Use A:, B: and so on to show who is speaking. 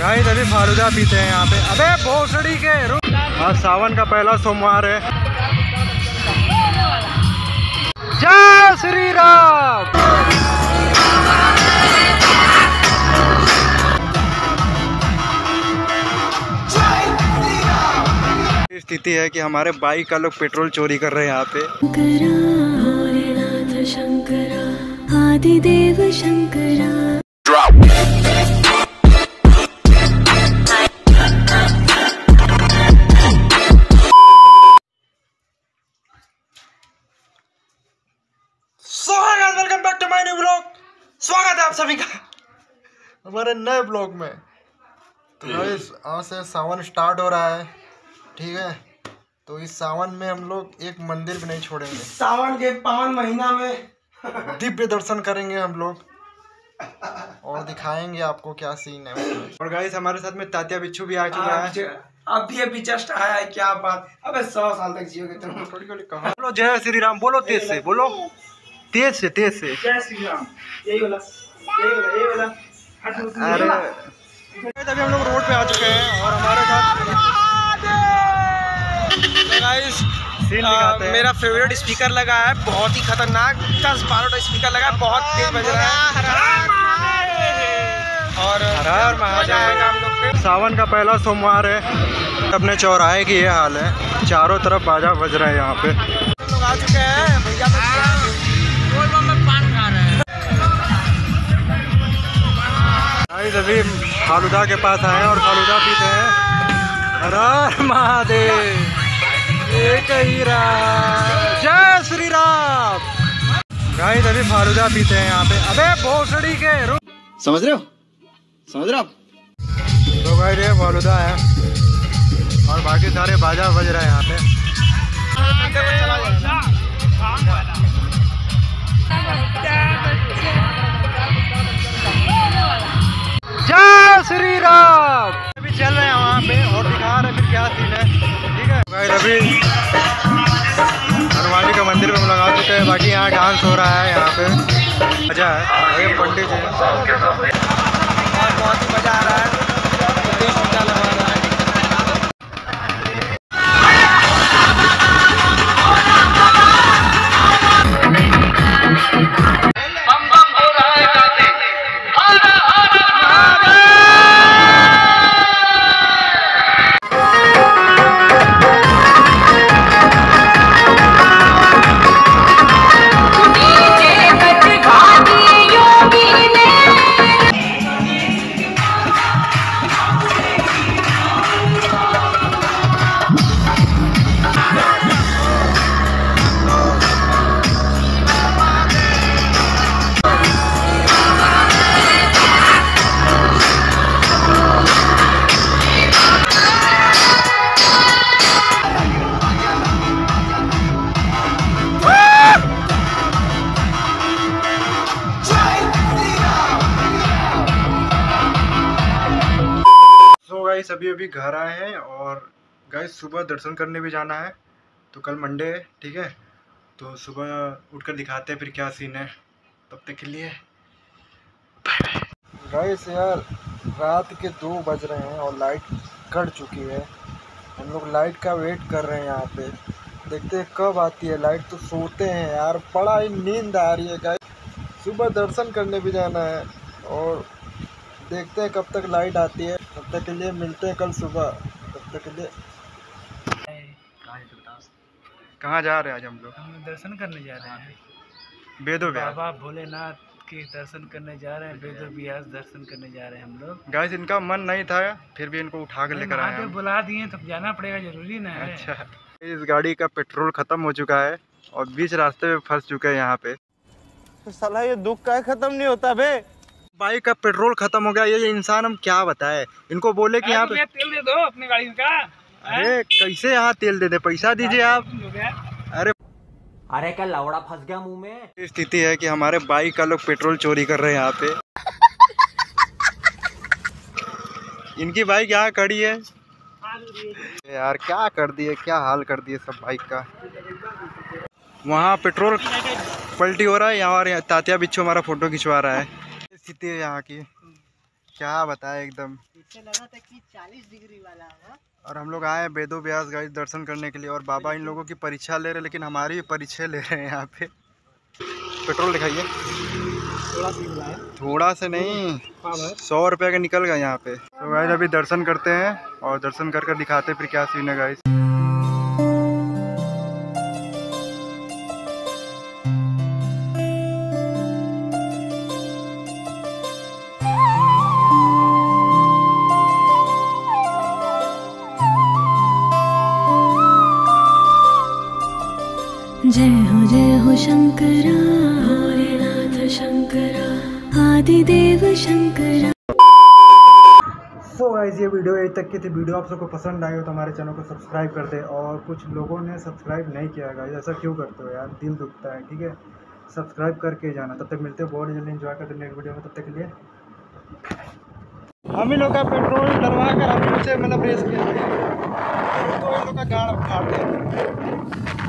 A: Guys अभी फालूदा पीते हैं यहाँ पे। अबे भोसड़ी के रुक आज सावन का पहला सोमवार है। जय श्री राम! स्थिति है कि हमारे बाइक का लोग पेट्रोल चोरी कर रहे हैं यहाँ पे।
B: शङ्करा भोलेनाथ शङ्करा
A: सभी का हमारे नए ब्लॉग में। तो गाइस आज से सावन स्टार्ट हो रहा है ठीक है? तो इस सावन में हम लोग एक मंदिर भी नहीं छोड़ेंगे।
C: सावन के पावन महीना में।
A: दिव्य दर्शन करेंगे हम लोग और दिखाएँगे आपको क्या सीन है। और गाइस हमारे साथ में तात्या बिच्छू भी आ चुका है।
C: अभी अभी जस्ट आया है क्या बात? अबे सौ साल तक जियोगे तुम।
A: थोड़ी थोड़ी कहा बोलो जय श्री राम बोलो तेज से बोलो। तेज से तेज से
C: जय श्री राम यही वाला यही वाला यही वाला हट हट, हट,
A: अरे। अभी हम लोग रोड पे आ चुके हैं और हमारे साथ गाइस सीन दिखाते
C: मेरा फेवरेट स्पीकर लगा है बहुत ही खतरनाक दस बारह स्पीकर लगा है बहुत तेज बज रहा है। और
A: हर हर
C: मज़ा आएगा हम लोग
A: सावन का पहला सोमवार है। अपने चौराहे की ये हाल है। चारों तरफ़ बाजा बज रहा है यहाँ पे।
C: हम लोग आ चुके हैं भैया गोल में पान खा रहे हैं
A: गाइस अभी फालूदा के पास आए और फालूदा पीते हैं। हर हर महादेव। एक ही राम। जय श्री राम। गाइस अभी फालूदा पीते हैं यहाँ पे। अबे भोसड़ी के रुक
D: समझ रहे हो? समझ रहे हो
A: तो गाइस ये फालूदा है। और बाकी सारे बाजा बज रहे हैं यहाँ पे। जय श्री राम। अभी चल रहे हैं वहाँ पे और दिखा रहे फिर क्या सीन है। ठीक है? गाइस अभी हनुमान जी का मंदिर में हम लगा चुके हैं बाकी यहाँ डांस हो रहा है यहाँ पे। मज़ा है। पंडित जी।
C: बहुत ही मज़ा आ रहा है।
A: गाइस अभी अभी घर आए हैं और गाइस सुबह दर्शन करने भी जाना है। तो कल मंडे है ठीक है? तो सुबह उठकर दिखाते हैं फिर क्या सीन है। तब तक के लिए गाइस यार, रात के दो बज रहे हैं और लाइट कट चुकी है। हम लोग लाइट का वेट कर रहे हैं यहाँ पे। देखते हैं कब आती है लाइट तो सोते हैं यार बड़ा ही, नींद आ रही है गाइस सुबह दर्शन करने भी जाना है और देखते हैं कब तक लाइट आती है। तब तक के लिए मिलते हैं कल सुबह। तब तक के लिए। कहाँ जा रहे हैं आज हम लोग?
E: हम दर्शन करने जा रहे हैं।
A: बेदो
E: बाबा भोलेनाथ के दर्शन करने जा रहे हैं वेदो बिहार दर्शन करने जा रहे हैं हम लोग।
A: गाइस इनका मन नहीं था फिर भी इनको उठा कर लेकर आए
E: बुला दिए तो जाना पड़ेगा ज़रूरी ना है।
A: अच्छा। इस गाड़ी का पेट्रोल खत्म हो चुका है और बीच रास्ते में फंस चुके हैं यहाँ पे।
C: तो साला ये दुख का खत्म नहीं होता बे।
A: बाइक का पेट्रोल खत्म हो गया ये इंसान हम क्या बताए? इनको बोले कि यहाँ पे
E: भैया, तेल दे दो अपनी गाड़ी का
A: अरे कैसे यहाँ तेल दे दे? पैसा दीजिए आप। अरे
F: अरे क्या लवड़ा फंस गया मुँह में।
A: स्थिति है कि हमारे बाइक का लोग पेट्रोल चोरी कर रहे हैं यहाँ पे। इनकी बाइक यहाँ खड़ी है? यार क्या कर दिए? क्या हाल कर दिए सब बाइक का? वहाँ पेट्रोल पलटी हो रहा है यहाँ और तात्या बिच्छू हमारा फ़ोटो खिंचवा रहा है। स्थिति है यहाँ की? क्या बताए एकदम।
G: लगा था कि 40 डिग्री वाला है
A: और हम लोग आए बेदो ब्यास गाइस दर्शन करने के लिए और बाबा इन लोगों की परीक्षा ले रहे लेकिन हमारी भी परीक्षा ले रहे हैं यहाँ पे। पेट्रोल दिखाइए।
G: थोड़ा सी हुआ है।
A: थोड़ा से नहीं सौ रुपये का निकल गया यहाँ पे। तो गाइस अभी दर्शन करते हैं और दर्शन कर कर दिखाते फिर क्या सीन है गाइस।
B: जय हो जय हो शंकरा भोलेनाथ शंकरा आदिदेव शंकरा।
A: सो ये वीडियो यही तक की थी। वीडियो आप सबको पसंद आई हो तो हमारे चैनल को सब्सक्राइब कर दे और कुछ लोगों ने सब्सक्राइब नहीं किया गाइस ऐसा क्यों करते हो यार? दिल दुखता है, ठीक है? सब्सक्राइब करके जाना। तब तक मिलते हो बहुत जल्दी। एंजॉय करते नेक्स्ट वीडियो में। तब तक के लिए हम लोग का पेट्रोल डलवा कर हम मतलब रेस किया तो इन लोग का गाड़ फाड़ दिया